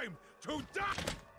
time to die!